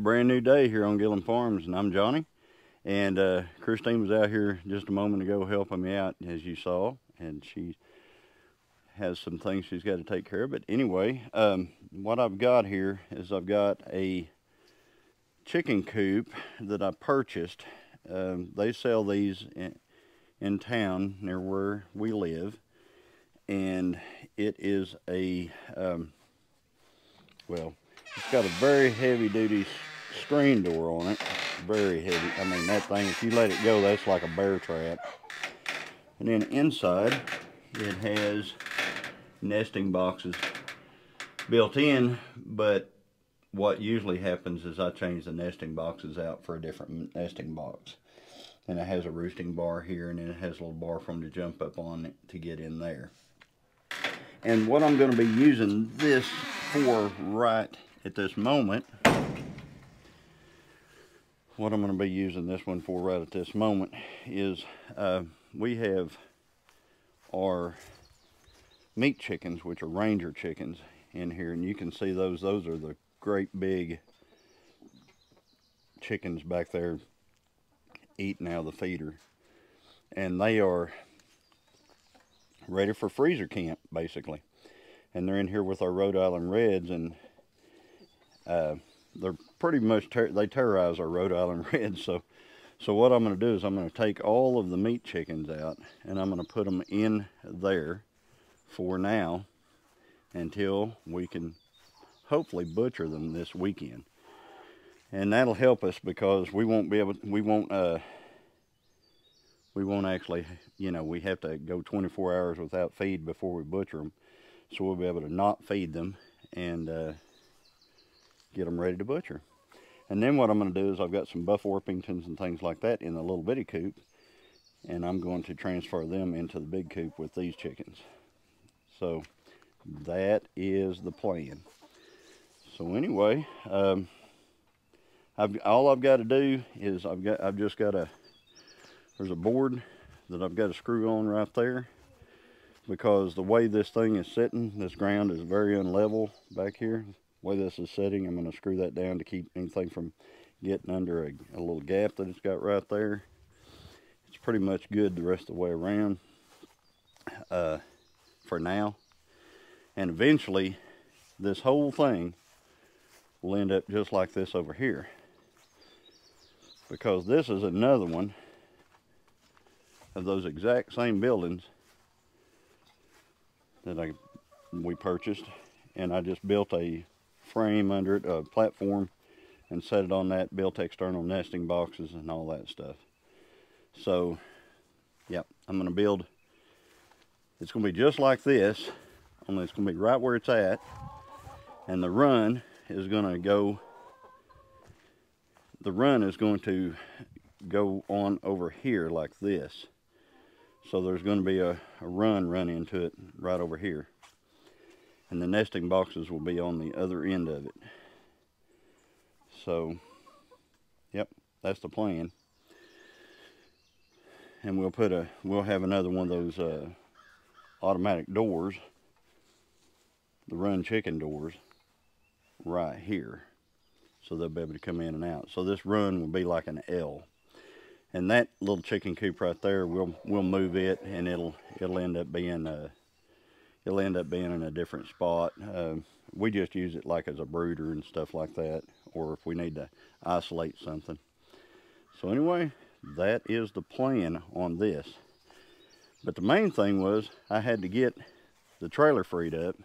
a brand new day here on Gilliam Farms, and I'm Johnny. And uh, Christine was out here just a moment ago helping me out, as you saw, and she has some things she's got to take care of. But anyway, um, what I've got here is I've got a chicken coop that I purchased. Um, they sell these in, in town near where we live, and it is a, um, well, it's got a very heavy duty screen door on it. Very heavy. I mean, that thing, if you let it go, that's like a bear trap. And then inside, it has nesting boxes built in, but what usually happens is I change the nesting boxes out for a different nesting box. And it has a roosting bar here, and then it has a little bar for them to jump up on to get in there. And what I'm going to be using this for right at this moment, what I'm going to be using this one for right at this moment is uh, we have our meat chickens, which are ranger chickens in here. And you can see those, those are the great big chickens back there eating out of the feeder. And they are ready for freezer camp, basically. And they're in here with our Rhode Island Reds, and uh, they're pretty much they terrorize our Rhode Island Reds. So, so what I'm going to do is I'm going to take all of the meat chickens out and I'm going to put them in there for now until we can hopefully butcher them this weekend. And that'll help us because we won't be able, we won't, uh, we won't actually, you know, we have to go 24 hours without feed before we butcher them. So we'll be able to not feed them and uh, get them ready to butcher. And then what I'm going to do is I've got some Buff Orpingtons and things like that in the little bitty coop. And I'm going to transfer them into the big coop with these chickens. So that is the plan. So anyway, um, I've, all I've got to do is I've got I've just got a there's a board that I've got to screw on right there because the way this thing is sitting, this ground is very unlevel back here way this is setting, I'm going to screw that down to keep anything from getting under a, a, little gap that it's got right there. It's pretty much good the rest of the way around uh, for now. And eventually, this whole thing will end up just like this over here. Because this is another one of those exact same buildings that I we purchased and I just built a frame under it, a platform, and set it on that, built external nesting boxes and all that stuff. So, yep, I'm going to build, it's going to be just like this, only it's going to be right where it's at, and the run is going to go, the run is going to go on over here like this. So there's going to be a, a run run into it right over here and the nesting boxes will be on the other end of it. So, yep, that's the plan. And we'll put a, we'll have another one of those uh, automatic doors, the run chicken doors, right here. So they'll be able to come in and out. So this run will be like an L. And that little chicken coop right there, we'll we'll move it, and it'll it'll end up being a it'll end up being in a different spot. Uh, we just use it like as a brooder and stuff like that, or if we need to isolate something. So anyway, that is the plan on this. But the main thing was I had to get the trailer freed up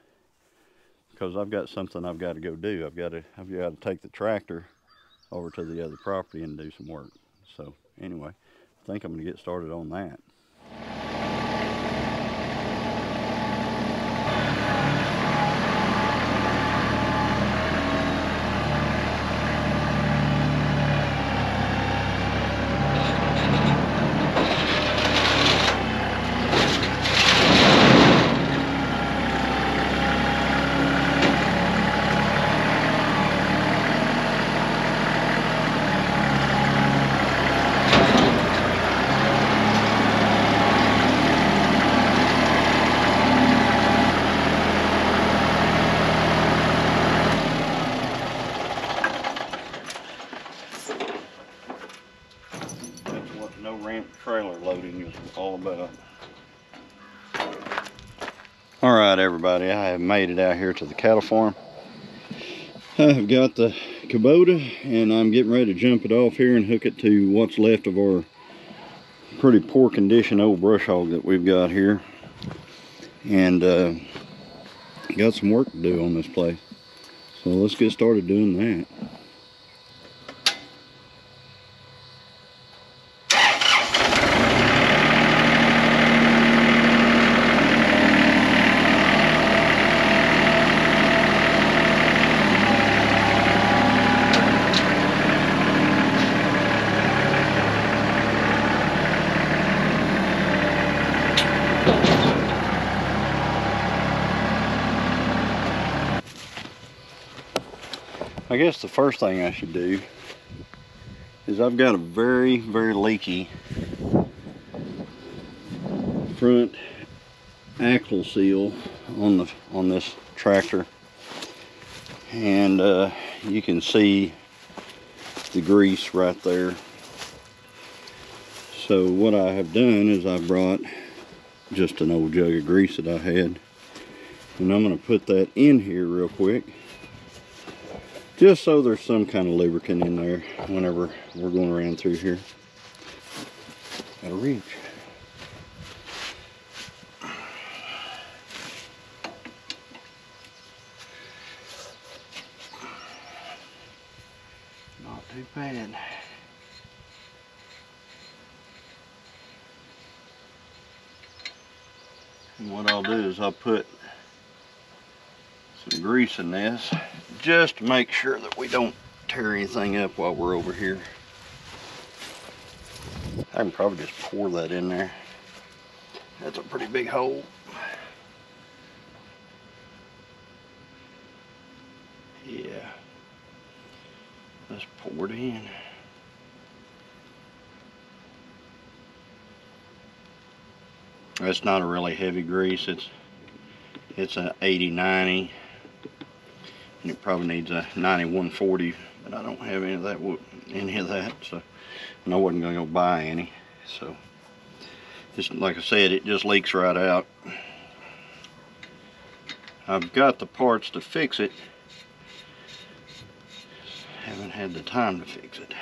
because I've got something I've got to go do. I've got to I've got to take the tractor over to the other property and do some work. So anyway, I think I'm going to get started on that. Have made it out here to the cattle farm. I've got the Kubota and I'm getting ready to jump it off here and hook it to what's left of our pretty poor condition old brush hog that we've got here. And uh, got some work to do on this place. So let's get started doing that. First thing I should do is I've got a very, very leaky front axle seal on the on this tractor. And uh, you can see the grease right there. So what I have done is I brought just an old jug of grease that I had. And I'm going to put that in here real quick just so there's some kind of lubricant in there whenever we're going around through here. Gotta reach. Not too bad. And what I'll do is I'll put some grease in this just to make sure that we don't tear anything up while we're over here. I can probably just pour that in there. That's a pretty big hole. Yeah. Let's pour it in. That's not a really heavy grease. It's it's an 80 90 and it probably needs a 9140 but I don't have any of that any of that so and I wasn't going to go buy any so. Just like I said it just leaks right out. I've got the parts to fix it. Haven't had the time to fix it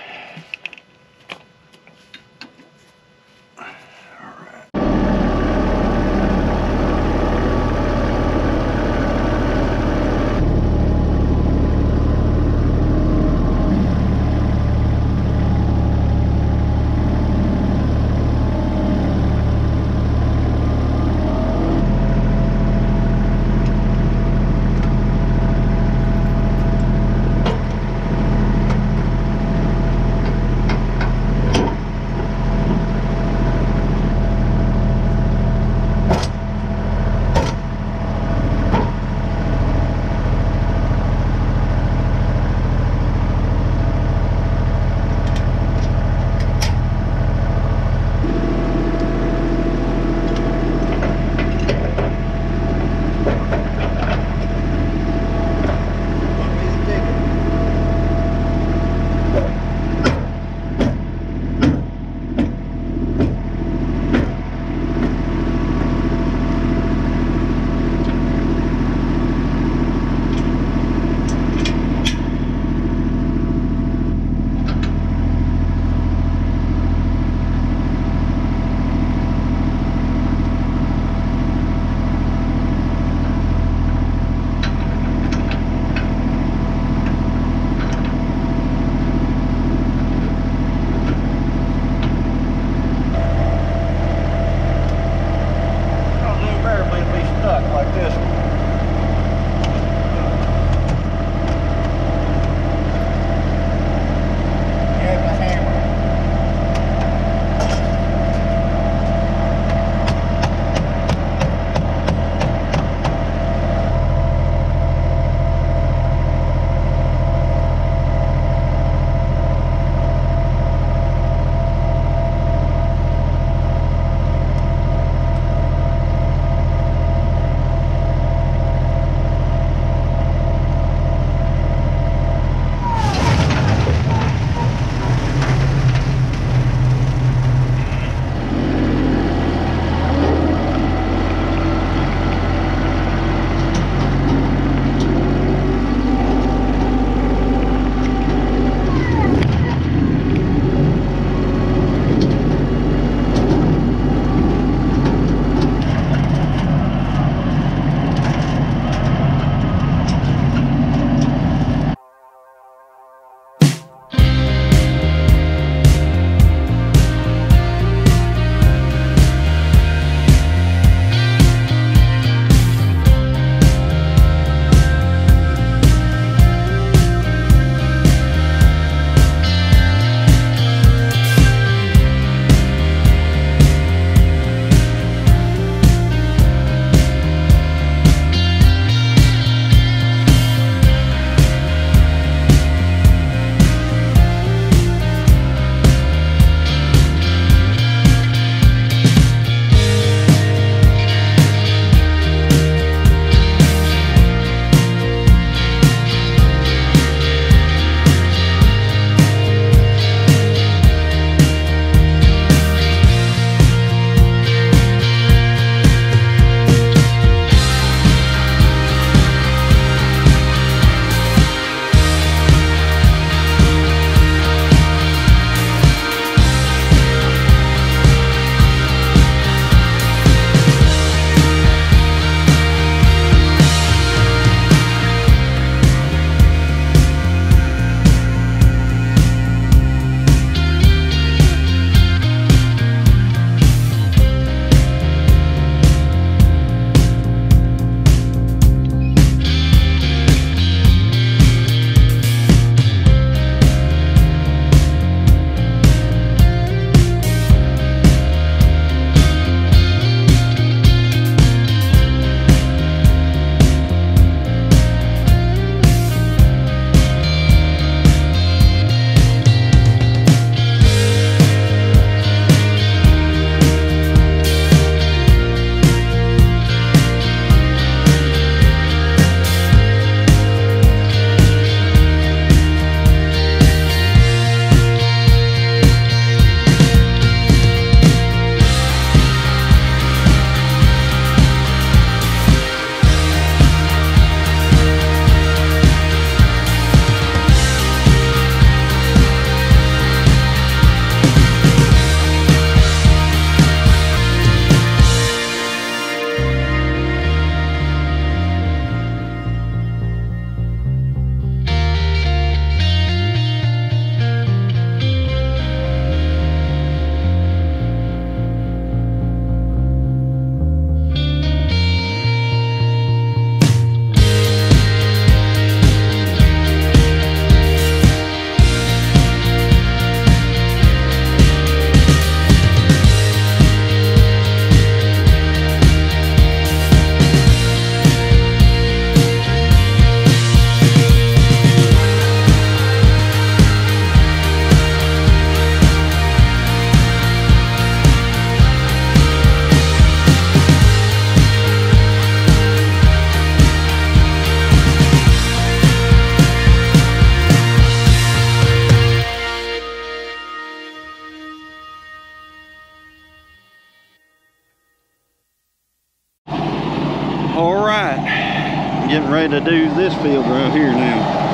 to do this field right here now.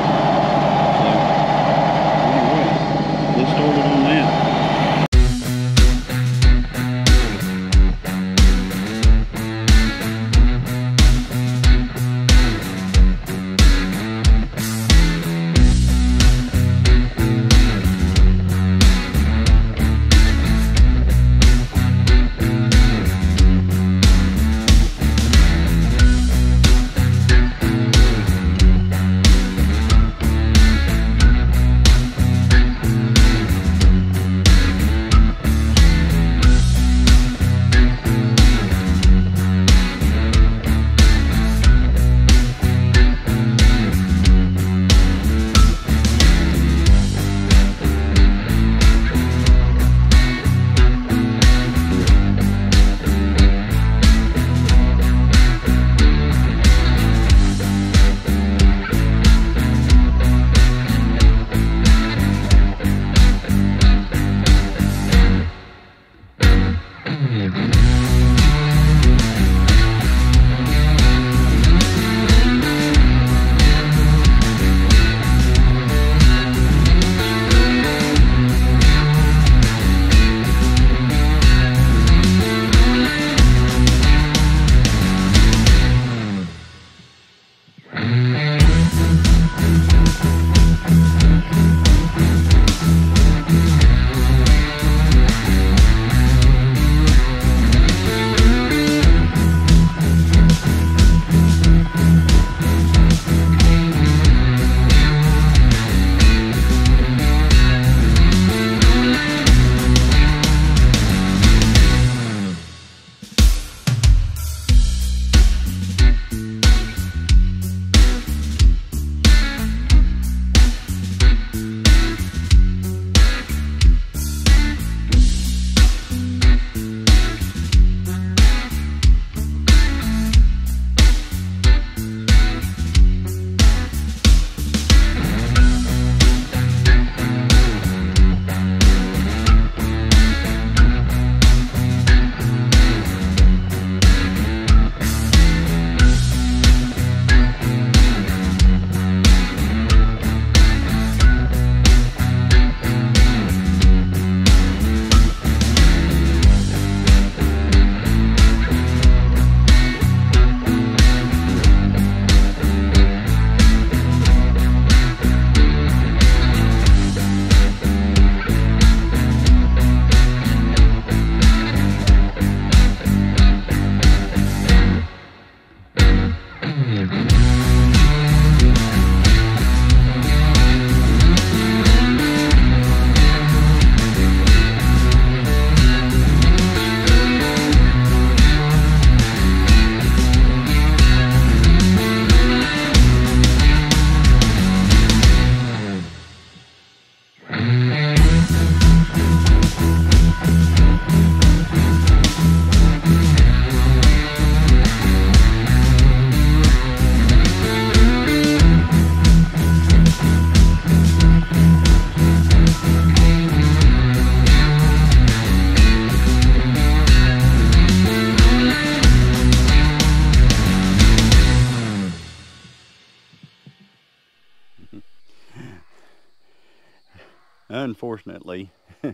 Unfortunately,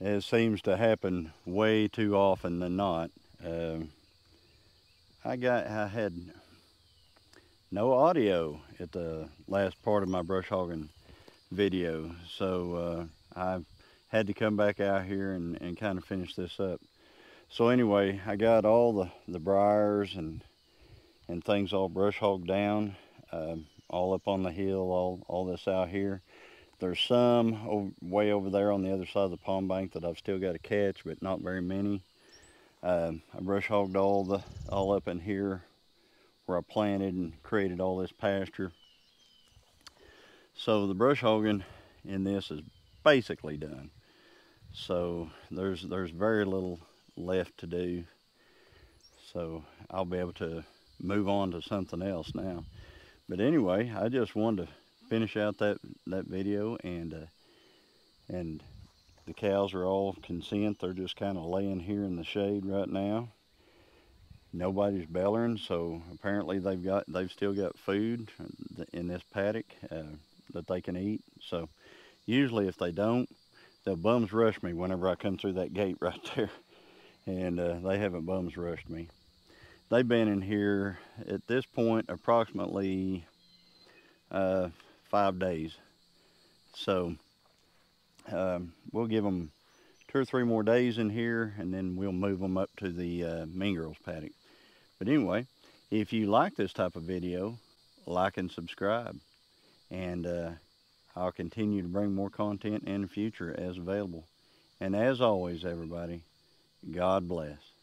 as seems to happen way too often than not, um, I got I had no audio at the last part of my brush hogging video, so uh, I had to come back out here and, and kind of finish this up. So anyway, I got all the, the briars and and things all brush hogged down, um, all up on the hill, all, all this out here. There's some way over there on the other side of the pond bank that I've still got to catch, but not very many. Um, I brush hogged all the all up in here where I planted and created all this pasture. So the brush hogging in this is basically done. So there's there's very little left to do. So I'll be able to move on to something else now. But anyway, I just wanted to finish out that that video and uh, and the cows are all consent. They're just kind of laying here in the shade right now. nobody's bellering, so apparently they've got they've still got food in this paddock uh, that they can eat. So usually if they don't, they'll bums rush me whenever I come through that gate right there, and uh, they haven't bums rushed me. They've been in here at this point approximately uh, five days. So um, we'll give them two or three more days in here and then we'll move them up to the uh, Mean Girls paddock. But anyway, if you like this type of video, like and subscribe. And uh, I'll continue to bring more content in the future as available. And as always, everybody, God bless.